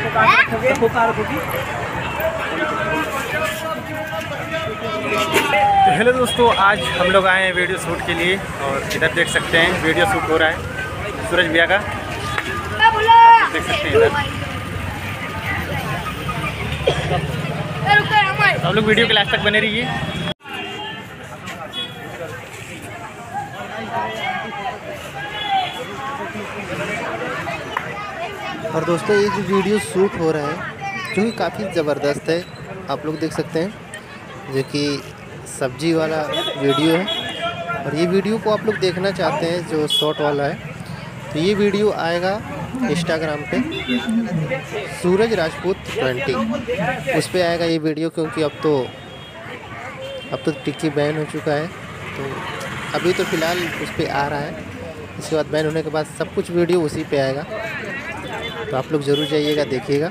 तो हेलो दोस्तों, आज हम लोग आए हैं वीडियो शूट के लिए और इधर देख सकते हैं, वीडियो शूट हो रहा है। सूरज भैया का? देख सकते हैं इधर। तो हम लोग वीडियो के लास्ट तक बने रहिए। और दोस्तों, ये जो वीडियो शूट हो रहा है, जो कि काफ़ी ज़बरदस्त है, आप लोग देख सकते हैं, जो कि सब्ज़ी वाला वीडियो है। और ये वीडियो को आप लोग देखना चाहते हैं, जो शॉर्ट वाला है तो ये वीडियो आएगा इंस्टाग्राम पे, सूरज राजपूत ट्वेंटी। उस पर आएगा ये वीडियो, क्योंकि अब तो अब तो टिक्की बैन हो चुका है तो अभी तो फ़िलहाल उस पर आ रहा है। इसके बाद बैन होने के बाद सब कुछ वीडियो उसी पे आएगा। तो आप लोग ज़रूर जाइएगा देखिएगा।